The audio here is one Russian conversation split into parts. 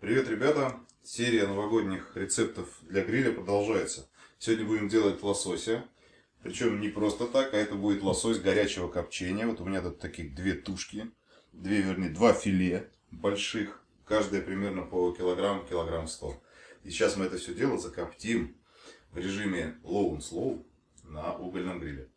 Привет, ребята! Серия новогодних рецептов для гриля продолжается. Сегодня будем делать лосося. Причем не просто так, а это будет лосось горячего копчения. Вот у меня тут таких две тушки. Две, вернее, два филе больших. Каждая примерно по килограмм, килограмм сто. И сейчас мы это все дело закоптим в режиме low and slow на угольном гриле.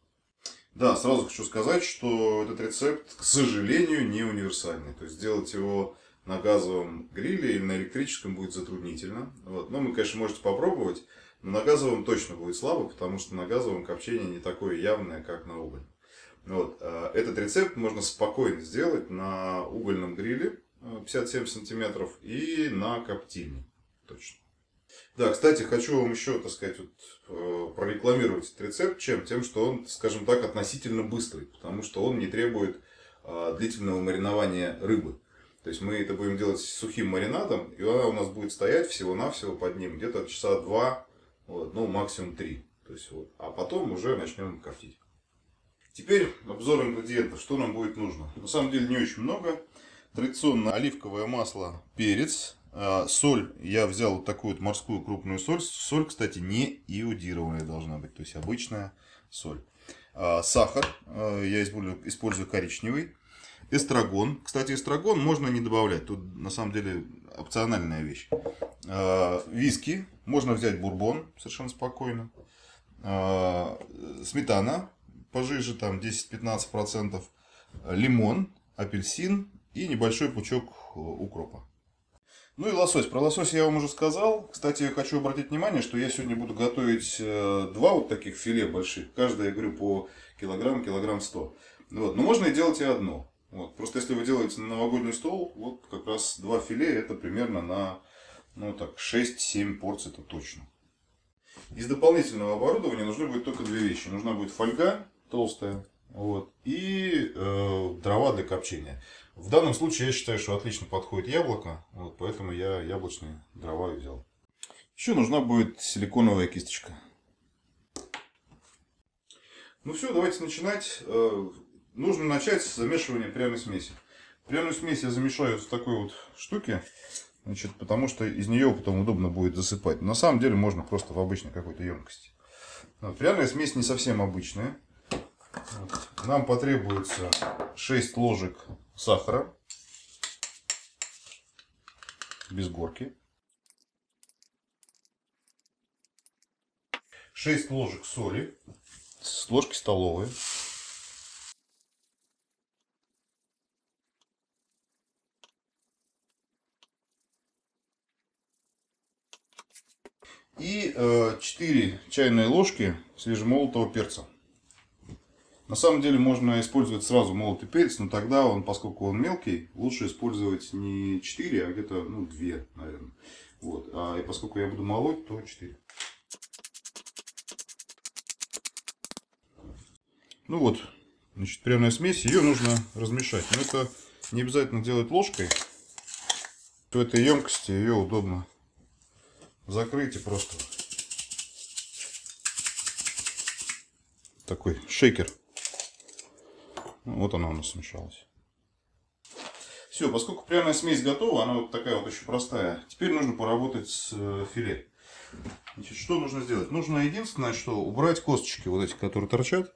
Да, сразу хочу сказать, что этот рецепт, к сожалению, не универсальный. То есть сделать его на газовом гриле или на электрическом будет затруднительно. Вот. Но вы, конечно, можете попробовать, но на газовом точно будет слабо, потому что на газовом копчение не такое явное, как на угольном. Вот. А этот рецепт можно спокойно сделать на угольном гриле 57 сантиметров и на коптильне. Точно. Да, кстати, хочу вам еще, так сказать, вот, э, прорекламировать этот рецепт. Чем? Тем, что он, скажем так, относительно быстрый. Потому что он не требует длительного маринования рыбы. То есть мы это будем делать с сухим маринадом, и она у нас будет стоять всего-навсего под ним где-то часа два, вот, ну максимум три. То есть, вот. А потом уже начнем коптить. Теперь обзор ингредиентов, что нам будет нужно. На самом деле не очень много. Традиционно оливковое масло, перец, а, соль. Я взял вот такую вот морскую крупную соль. Соль, кстати, не иодированная должна быть, то есть обычная соль. А, сахар, а, я использую, использую коричневый эстрагон. Кстати, эстрагон можно не добавлять. Тут на самом деле опциональная вещь. А, виски. Можно взять бурбон совершенно спокойно. А, сметана пожиже, там 10-15%. Лимон, апельсин и небольшой пучок укропа. Ну и лосось. Про лосось я вам уже сказал. Кстати, я хочу обратить внимание, что я сегодня буду готовить э, два вот таких филе больших. Каждое, я говорю, по килограмм, килограмм сто. Вот. Но можно и делать и одно. Вот. Просто если вы делаете на новогодний стол, вот как раз два филе, это примерно на ну, так, 6-7 порций, это точно. Из дополнительного оборудования нужны будет только две вещи. Нужна будет фольга толстая вот, и э, дрова для копчения. В данном случае я считаю, что отлично подходит яблоко, вот, поэтому я яблочные дрова и взял. Еще нужна будет силиконовая кисточка. Ну все, давайте начинать. Нужно начать с замешивания пряной смеси. Пряную смесь я замешаю в такой вот штуке, значит, потому что из нее потом удобно будет засыпать. На самом деле можно просто в обычной какой-то емкости. Вот, пряная смесь не совсем обычная. Вот. Нам потребуется 6 ложек сахара без горки. 6 ложек соли с ложки столовой. И 4 э, чайные ложки свежемолотого перца. На самом деле можно использовать сразу молотый перец, но тогда он, поскольку он мелкий, лучше использовать не 4, а где-то ну, 2, наверное. Вот. А и поскольку я буду молоть, то 4. Ну вот, значит, пряная смесь, ее нужно размешать. Но это не обязательно делать ложкой. В этой емкости ее удобно закрыть и просто такой шейкер. Вот она у нас смешалась. Все, поскольку пряная смесь готова, она вот такая вот очень простая. Теперь нужно поработать с э, филе. Значит, что нужно сделать? Нужно единственное, что убрать косточки, вот эти, которые торчат.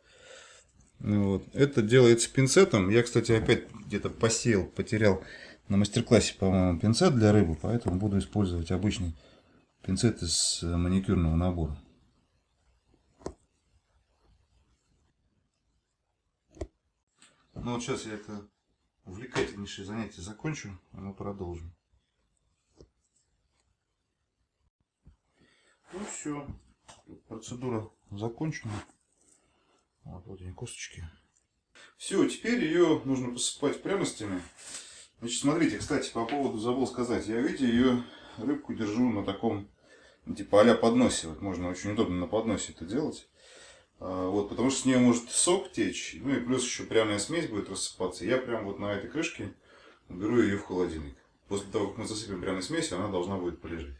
Вот. Это делается пинцетом. Я, кстати, опять где-то посеял, потерял на мастер-классе, по-моему, пинцет для рыбы, поэтому буду использовать обычный Пинцет из э, маникюрного набора. Ну вот сейчас я это увлекательнейшее занятие закончу, а мы продолжим. Ну все, процедура закончена. Вот, вот они косточки. Все, теперь ее нужно посыпать пряностями. Значит, смотрите, кстати, по поводу забыл сказать. Я, видите, ее рыбку держу на таком типа а подносе. Можно очень удобно на подносе это делать. А, вот, потому что с нее может сок течь, ну и плюс еще пряная смесь будет рассыпаться. Я прям вот на этой крышке уберу ее в холодильник. После того, как мы засыпем пряной смесью, она должна будет полежать.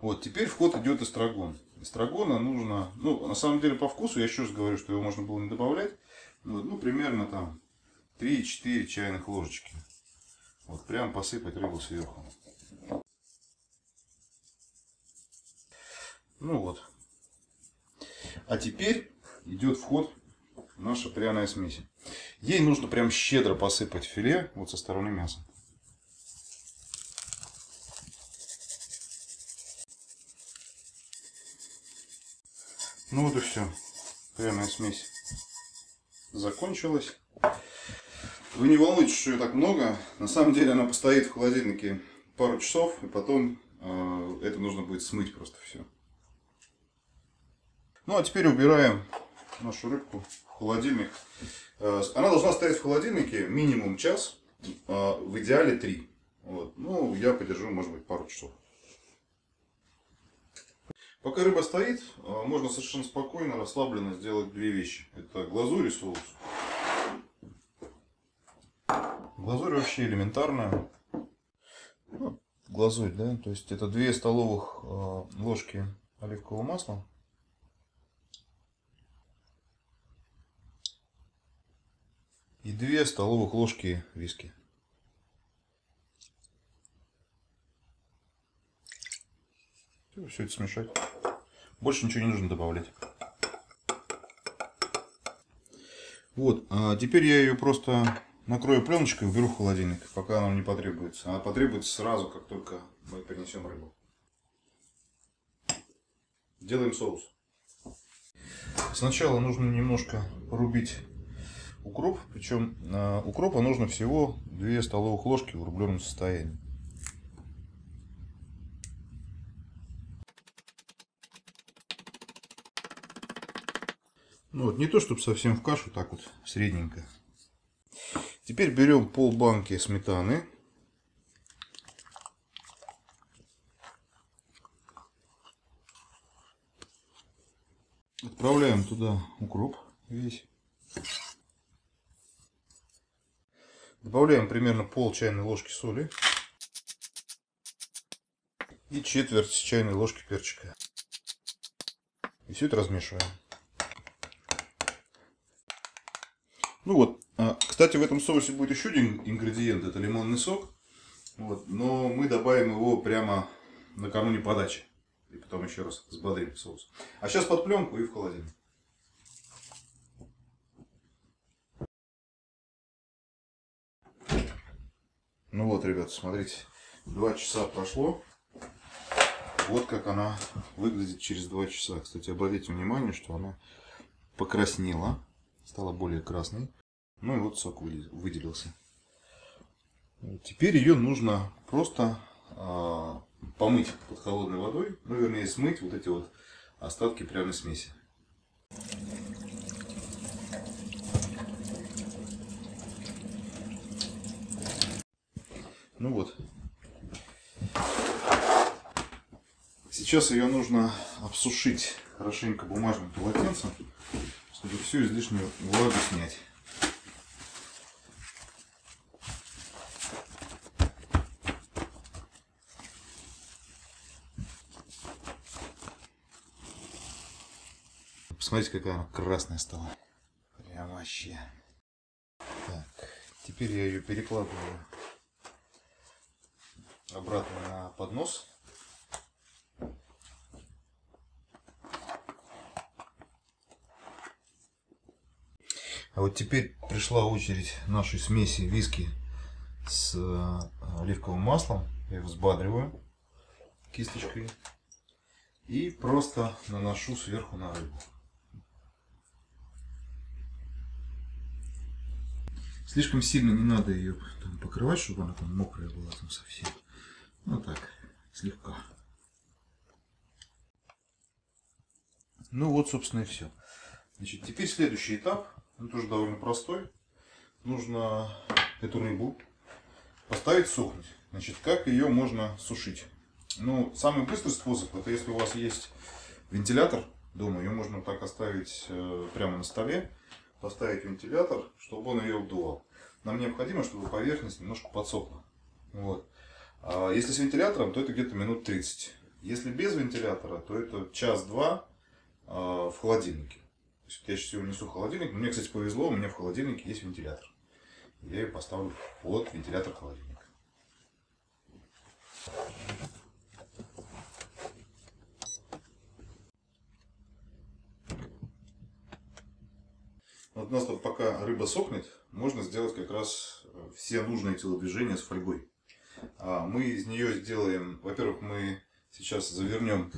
Вот, теперь в ход идет эстрагон. Эстрагона нужно, ну, на самом деле по вкусу, я еще раз говорю, что его можно было не добавлять. Вот, ну, примерно там 3-4 чайных ложечки. Вот прям посыпать рыбу сверху. Ну вот. А теперь идет вход наша пряная смесь. Ей нужно прям щедро посыпать филе вот со стороны мяса. Ну вот и все. Пряная смесь закончилась. Вы не волнуйтесь, что ее так много. На самом деле она постоит в холодильнике пару часов, и потом э, это нужно будет смыть просто все. Ну а теперь убираем нашу рыбку в холодильник. Э, она должна стоять в холодильнике минимум час, э, в идеале три. Вот. Ну, я подержу, может быть, пару часов. Пока рыба стоит, э, можно совершенно спокойно, расслабленно сделать две вещи. Это глазурь и соус. Глазурь вообще элементарная. Ну, глазурь, да, то есть это 2 столовых ложки оливкового масла. И 2 столовых ложки виски. Все это смешать. Больше ничего не нужно добавлять. Вот, а теперь я ее просто накрою пленочкой и уберу в холодильник, пока она не потребуется. Она потребуется сразу, как только мы принесем рыбу. Делаем соус. Сначала нужно немножко порубить укроп, причем э, укропа нужно всего 2 столовых ложки в рубленом состоянии. Ну вот, не то чтобы совсем в кашу, так вот средненько. Теперь берем пол банки сметаны. Отправляем туда укроп весь. Добавляем примерно пол чайной ложки соли. И четверть чайной ложки перчика. И все это размешиваем. Ну вот, а, кстати, в этом соусе будет еще один ингредиент, это лимонный сок. Вот, но мы добавим его прямо накануне подачи. И потом еще раз взбодрим соус. А сейчас под пленку и в холодильник. Ну вот, ребята, смотрите, два часа прошло. Вот как она выглядит через два часа. Кстати, обратите внимание, что она покраснела, стала более красной. Ну и вот сок выделился. Теперь ее нужно просто а, помыть под холодной водой, ну вернее смыть вот эти вот остатки пряной смеси. Ну вот. Сейчас ее нужно обсушить хорошенько бумажным полотенцем, чтобы всю излишнюю влагу снять. Посмотрите, какая она красная стала. Прям вообще. Так, теперь я ее перекладываю обратно на поднос. А вот теперь пришла очередь нашей смеси виски с э, оливковым маслом. Я его взбадриваю кисточкой и просто наношу сверху на рыбу. Слишком сильно не надо ее там, покрывать, чтобы она там мокрая была там совсем. Ну так, слегка. Ну вот, собственно, и все. Значит, теперь следующий этап, он тоже довольно простой. Нужно эту рыбу поставить сохнуть. Значит, как ее можно сушить? Ну, самый быстрый способ, это если у вас есть вентилятор дома, ее можно так оставить э, прямо на столе поставить вентилятор, чтобы он ее обдувал нам необходимо, чтобы поверхность немножко подсохла. Вот. А если с вентилятором, то это где-то минут 30. Если без вентилятора, то это час-два а, в холодильнике. То есть, я сейчас ее унесу в холодильник. Но мне, кстати, повезло, у меня в холодильнике есть вентилятор. Я ее поставлю под вентилятор холодильника. Вот у нас тут пока рыба сохнет, можно сделать как раз э, все нужные телодвижения с фольгой. А мы из нее сделаем, во-первых, мы сейчас завернем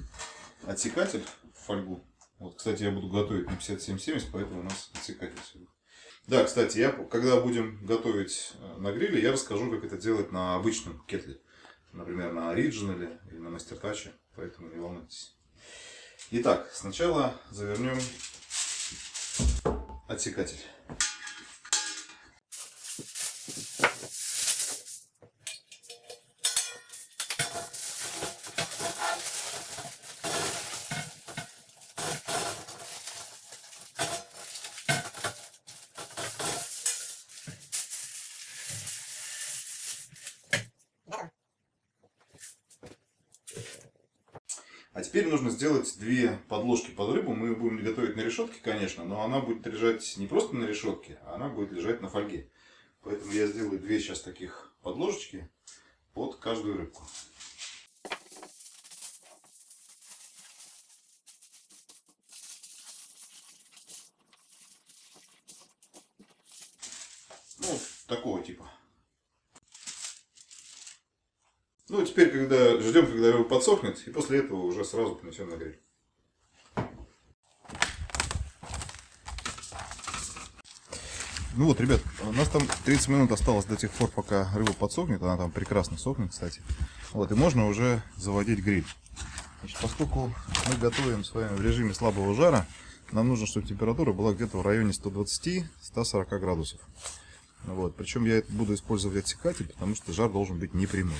отсекатель в фольгу. Вот, кстати, я буду готовить на 57-70, поэтому у нас отсекатель сегодня. Да, кстати, я, когда будем готовить э, на гриле, я расскажу, как это делать на обычном кетле. Например, на оригинале или на мастертаче, поэтому не волнуйтесь. Итак, сначала завернем отсекатель. А теперь нужно сделать две подложки под рыбу. Мы будем готовить на решетке, конечно, но она будет лежать не просто на решетке, а она будет лежать на фольге. Поэтому я сделаю две сейчас таких подложечки под каждую рыбку. Ну, такого типа. Ну, теперь, когда ждем, когда рыба подсохнет, и после этого уже сразу принесем на гриль. Ну вот, ребят, у нас там 30 минут осталось до тех пор, пока рыба подсохнет. Она там прекрасно сохнет, кстати. Вот, и можно уже заводить гриль. Значит, поскольку мы готовим с вами в режиме слабого жара, нам нужно, чтобы температура была где-то в районе 120-140 градусов. Вот. Причем я буду использовать отсекатель, потому что жар должен быть непрямой.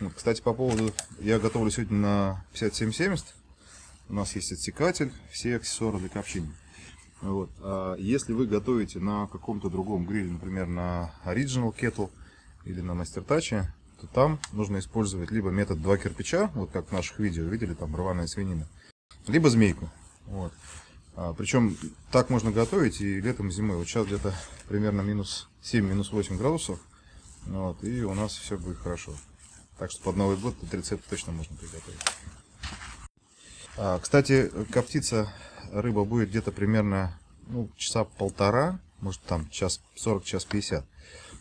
Вот, кстати, по поводу... Я готовлю сегодня на 5770. У нас есть отсекатель, все аксессуары для копчения. Вот. А если вы готовите на каком-то другом гриле, например, на Original Kettle или на Master Touch, то там нужно использовать либо метод два кирпича, вот как в наших видео, видели, там рваная свинина, либо змейку. Вот. А, причем так можно готовить и летом, и зимой. Вот сейчас где-то примерно минус 7, минус 8 градусов. Вот, и у нас все будет хорошо. Так что под Новый год этот рецепт точно можно приготовить. А, кстати, коптиться рыба будет где-то примерно ну, часа полтора, может там час 40, час 50.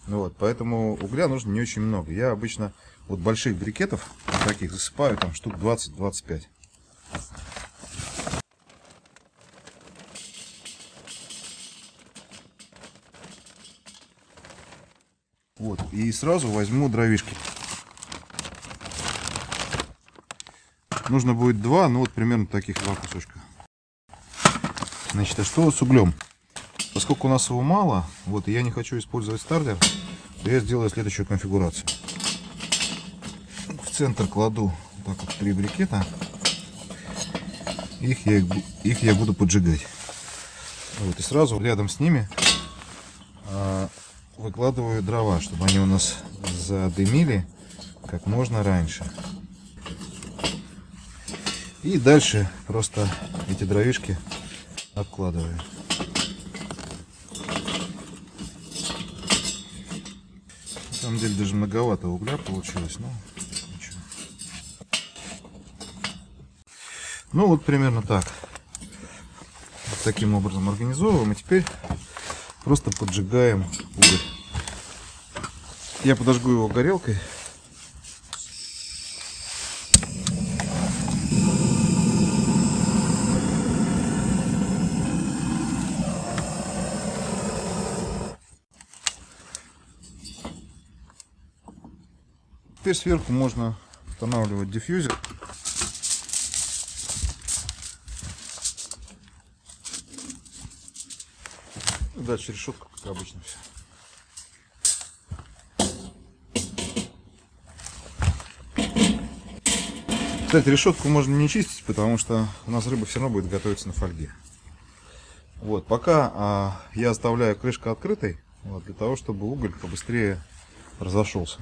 Ну, вот, поэтому угля нужно не очень много. Я обычно вот больших брикетов таких засыпаю там штук 20-25. Вот, и сразу возьму дровишки. Нужно будет два, ну вот примерно таких два кусочка. Значит, а что с углем? Поскольку у нас его мало, вот, я не хочу использовать стартер, то я сделаю следующую конфигурацию. В центр кладу так вот три брикета. Их я, их я буду поджигать. Вот, и сразу рядом с ними а, выкладываю дрова, чтобы они у нас задымили как можно раньше. И дальше просто эти дровишки откладываю. На самом деле даже многовато угля получилось, но ничего. Ну вот примерно так. Вот таким образом организовываем. И теперь просто поджигаем уголь. Я подожгу его горелкой. Теперь сверху можно устанавливать диффьюзер. Дальше решетка, как обычно все. Кстати, решетку можно не чистить, потому что у нас рыба все равно будет готовиться на фольге. Вот, пока а, я оставляю крышку открытой, вот, для того, чтобы уголь побыстрее разошелся.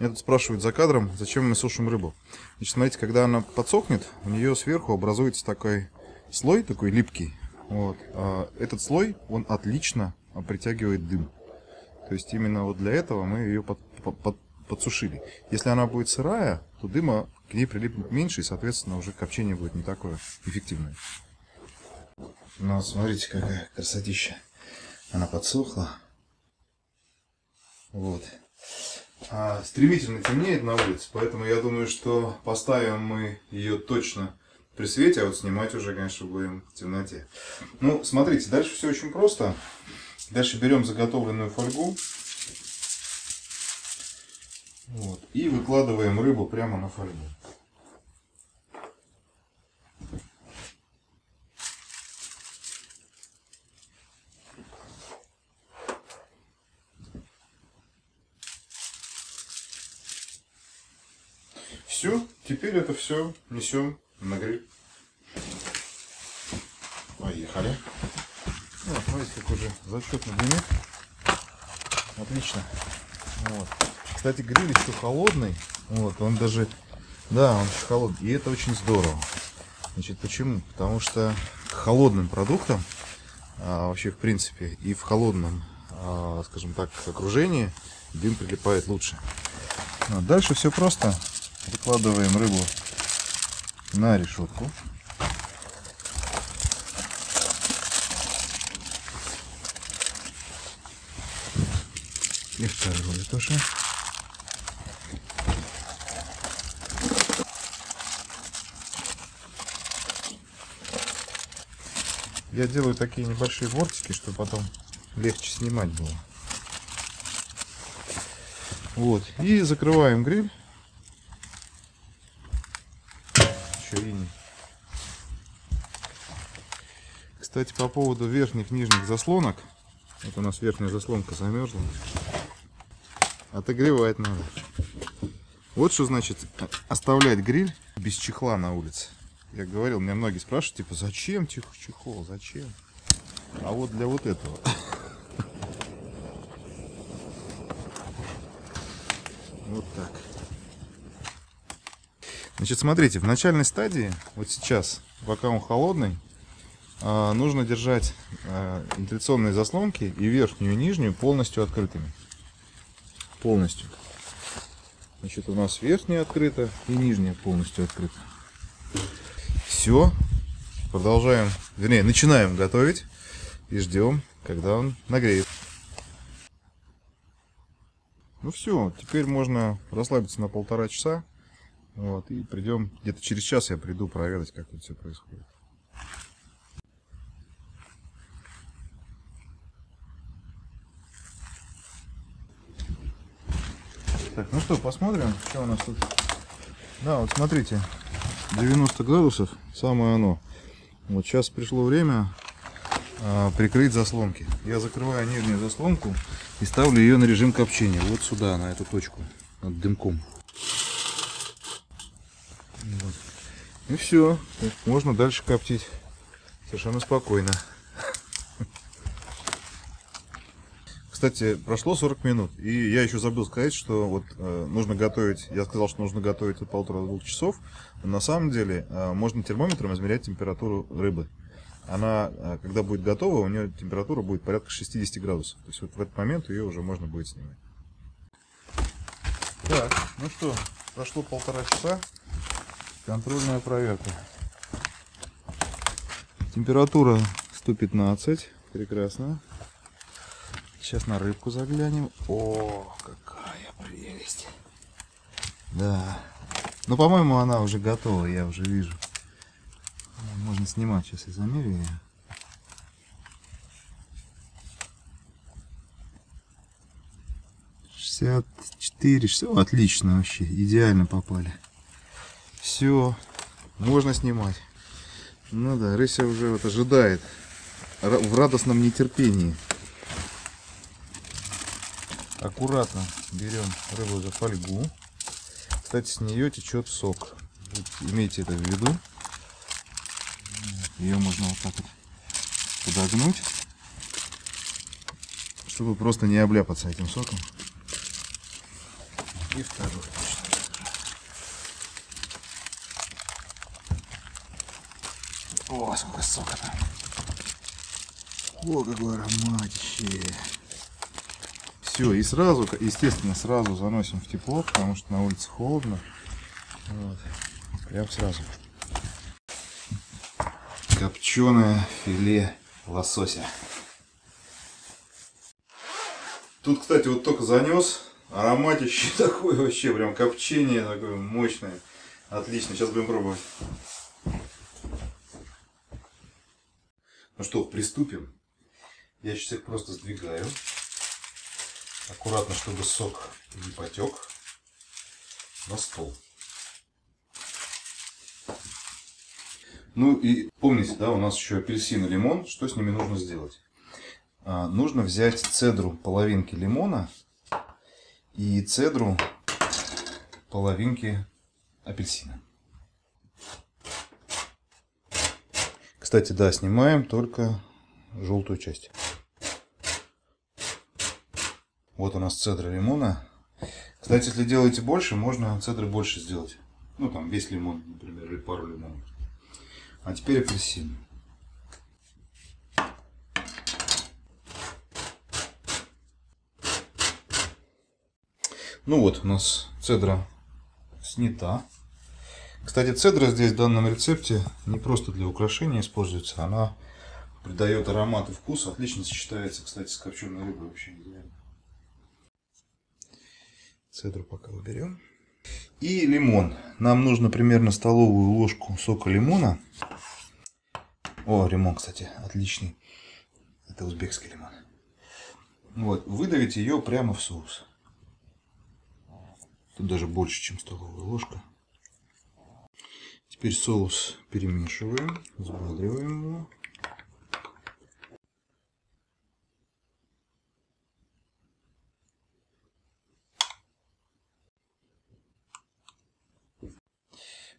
Меня тут спрашивают за кадром, зачем мы сушим рыбу. Значит, смотрите, когда она подсохнет, у нее сверху образуется такой слой, такой липкий. Вот. А этот слой, он отлично притягивает дым. То есть именно вот для этого мы ее под, под, под, подсушили. Если она будет сырая, то дыма к ней прилипнет меньше, и, соответственно, уже копчение будет не такое эффективное. Ну смотрите, какая красотища. Она подсохла. Вот. А, стремительно темнеет на улице, поэтому я думаю, что поставим мы ее точно при свете, а вот снимать уже, конечно, будем в темноте. Ну, смотрите, дальше все очень просто. Дальше берем заготовленную фольгу. Вот, и выкладываем рыбу прямо на фольгу. Все, теперь это все несем на гриль. Поехали. Ну, смотрите, как уже зачетно дымит. Отлично. Вот. Кстати, гриль еще холодный. Вот, он даже... Да, он еще холодный. И это очень здорово. Значит, почему? Потому что к холодным продуктам, а, вообще в принципе, и в холодном, а, скажем так, окружении дым прилипает лучше. А дальше все просто. Выкладываем рыбу на решетку. И вторую тоже. Я делаю такие небольшие бортики, чтобы потом легче снимать было. Вот. И закрываем гриль. Еще иней. Кстати, по поводу верхних нижних заслонок. Вот у нас верхняя заслонка замерзла. Отогревать надо. Вот что значит оставлять гриль без чехла на улице. Я говорил, меня многие спрашивают, типа, зачем чехол, зачем? А вот для вот этого. Вот так. Значит, смотрите, в начальной стадии, вот сейчас, пока он холодный, а, нужно держать а, вентиляционные заслонки и верхнюю и нижнюю полностью открытыми. Полностью. Значит, у нас верхняя открыта и нижняя полностью открыта. Все. Продолжаем, вернее, начинаем готовить и ждем, когда он нагреет. Ну все, теперь можно расслабиться на полтора часа. Вот, и придем, где-то через час я приду проведать, как тут все происходит. Так, ну что, посмотрим, что у нас тут. Да, вот смотрите, 90 градусов, самое оно. Вот сейчас пришло время а, прикрыть заслонки. Я закрываю нижнюю заслонку и ставлю ее на режим копчения. Вот сюда, на эту точку, над дымком. Вот. И все. Можно дальше коптить совершенно спокойно. Кстати, прошло 40 минут, и я еще забыл сказать, что вот э, нужно готовить, я сказал, что нужно готовить от полутора-двух часов, но на самом деле э, можно термометром измерять температуру рыбы. Она, э, когда будет готова, у нее температура будет порядка 60 градусов. То есть вот в этот момент ее уже можно будет снимать. Так, ну что, прошло полтора часа. Контрольная проверка. Температура 115. Прекрасно. Сейчас на рыбку заглянем. О, какая прелесть. Да. Ну, по-моему, она уже готова, я уже вижу. Можно снимать, сейчас я замерю ее. Шестьдесят четыре, все отлично вообще, идеально попали. Все, можно снимать. Ну да, Рыся уже вот ожидает в радостном нетерпении. Аккуратно берем рыбу за фольгу. Кстати, с нее течет сок. Имейте это в виду. Ее можно вот так вот подогнуть, чтобы просто не обляпаться этим соком. И второй. О, сколько сока там. О, какое ароматище. Все, и сразу, естественно, сразу заносим в тепло, потому что на улице холодно. Вот. Прям сразу. копченое филе лосося. Тут, кстати, вот только занес. Ароматище такое вообще, прям копчение такое мощное. Отлично, сейчас будем пробовать. Ну что, приступим. Я сейчас их просто сдвигаю. Аккуратно, чтобы сок не потек. На стол. Ну и помните, да, у нас еще апельсин и лимон. Что с ними нужно сделать? А, нужно взять цедру половинки лимона и цедру половинки апельсина. Кстати, да, снимаем только желтую часть. Вот у нас цедра лимона. Кстати, если делаете больше, можно цедры больше сделать. Ну, там весь лимон, например, или пару лимонов. А теперь апельсин. Ну вот, у нас цедра снята. Кстати, цедра здесь в данном рецепте не просто для украшения используется, она придает аромат и вкус, отлично сочетается, кстати, с копченой рыбой вообще идеально. Цедру пока уберем. И лимон. Нам нужно примерно столовую ложку сока лимона. О, лимон, кстати, отличный. Это узбекский лимон. Вот, выдавить ее прямо в соус. Тут даже больше, чем столовая ложка. Теперь соус перемешиваем, взбадриваем его.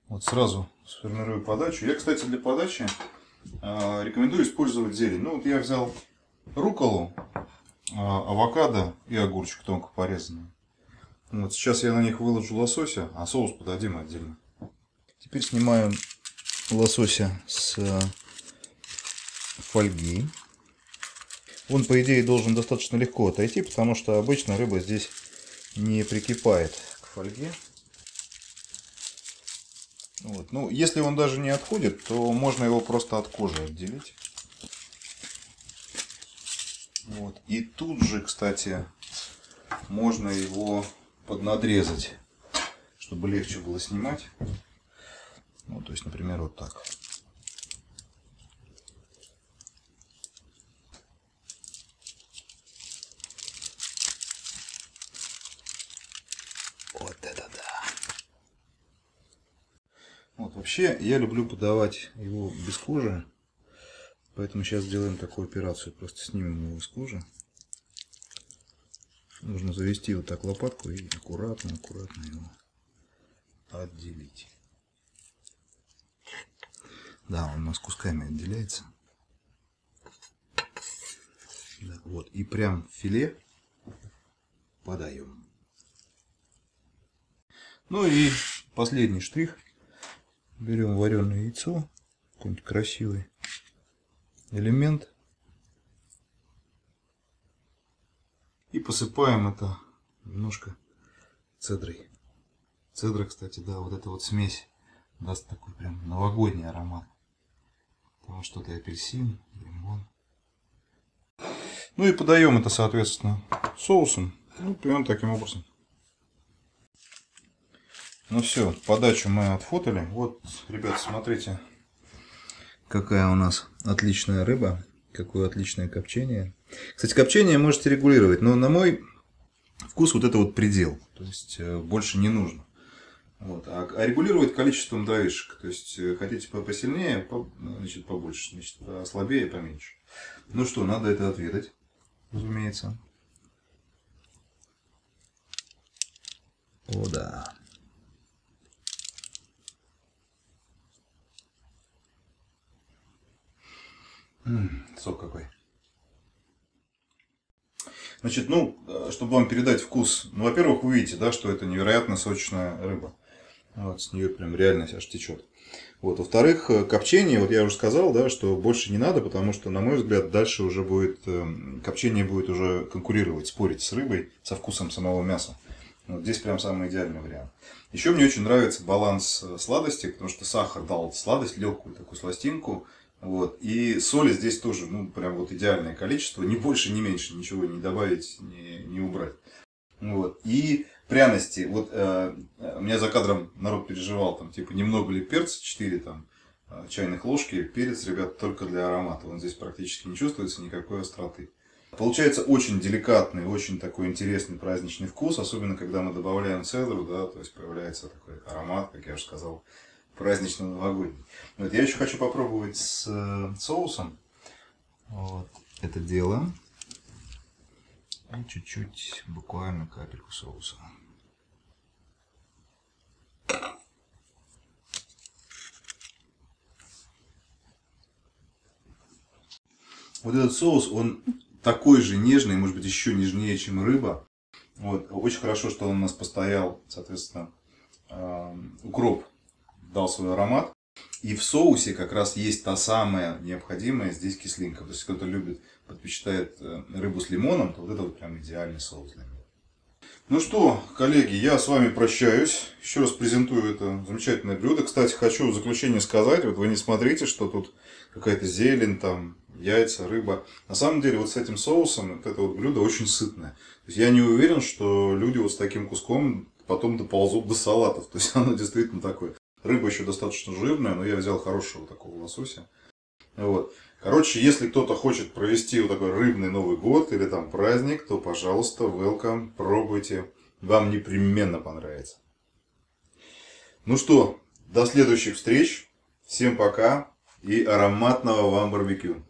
Вот сразу сформирую подачу. Я, кстати, для подачи э, рекомендую использовать зелень. Ну, вот я взял руколу, э, авокадо и огурчик тонко порезанный. Вот сейчас я на них выложу лосося, а соус подадим отдельно. Теперь снимаем лосося с фольги. Он, по идее, должен достаточно легко отойти, потому что обычно рыба здесь не прикипает к фольге. Вот. Ну, если он даже не отходит, то можно его просто от кожи отделить. Вот. И тут же, кстати, можно его поднадрезать, чтобы легче было снимать. Ну, то есть, например, вот так. Вот это да. Вот, вообще, я люблю подавать его без кожи. Поэтому сейчас сделаем такую операцию. Просто снимем его с кожи. Нужно завести вот так лопатку и аккуратно, аккуратно его отделить. Да, он у нас кусками отделяется. Да, вот, и прям филе подаем. Ну и последний штрих. Берем вареное яйцо, какой-нибудь красивый элемент. И посыпаем это немножко цедрой. Цедра, кстати, да, вот эта вот смесь даст такой прям новогодний аромат. Потому что это апельсин, лимон. Ну и подаем это, соответственно, соусом. Ну, примерно таким образом. Ну все, подачу мы отфотали. Вот, ребят, смотрите, какая у нас отличная рыба. Какое отличное копчение. Кстати, копчение можете регулировать, но на мой вкус вот это вот предел. То есть э, больше не нужно. Вот. А, а регулировать количеством дровишек. То есть э, хотите посильнее, по, значит, побольше, значит, слабее, поменьше. Ну что, надо это отведать, разумеется. О, да. Сок какой. Значит, ну, э, чтобы вам передать вкус, ну, во-первых, вы видите, да, что это невероятно сочная рыба. Вот, с нее прям реально аж течет. Вот. Во-вторых, э, копчение, вот я уже сказал, да, что больше не надо, потому что, на мой взгляд, дальше уже будет, эм, копчение будет уже конкурировать, спорить с рыбой, со вкусом самого мяса. Вот здесь прям самый идеальный вариант. Еще мне очень нравится баланс э, сладости, потому что сахар дал сладость, легкую такую сластинку, Вот. И соли здесь тоже, ну, прям вот идеальное количество, ни больше, ни меньше, ничего не добавить, не, не убрать. Вот. И пряности, вот э, у меня за кадром народ переживал, там, типа, немного ли перца, 4 там, э, чайных ложки, перец, ребят, только для аромата, он здесь практически не чувствуется никакой остроты. Получается очень деликатный, очень такой интересный праздничный вкус, особенно когда мы добавляем цедру, да, то есть появляется такой аромат, как я уже сказал, празднично-новогодний. Вот, я еще хочу попробовать с э, соусом. Вот это дело. И чуть-чуть, буквально капельку соуса. Вот этот соус, он такой же нежный, может быть, еще нежнее, чем рыба. Вот. Очень хорошо, что он у нас постоял, соответственно, э, укроп дал свой аромат. И в соусе как раз есть та самая необходимая здесь кислинка. То есть, кто-то любит, предпочитает э, рыбу с лимоном, то вот это вот прям идеальный соус для меня. Ну что, коллеги, я с вами прощаюсь. Еще раз презентую это замечательное блюдо. Кстати, хочу в заключение сказать, вот вы не смотрите, что тут какая-то зелень, там, яйца, рыба. На самом деле, вот с этим соусом вот это вот блюдо очень сытное. То есть, я не уверен, что люди вот с таким куском потом доползут до салатов. То есть, оно действительно такое. Рыба еще достаточно жирная, но я взял хорошего такого лосося. Вот. Короче, если кто-то хочет провести вот такой рыбный Новый год или там праздник, то, пожалуйста, welcome, пробуйте. Вам непременно понравится. Ну что, до следующих встреч. Всем пока и ароматного вам барбекю.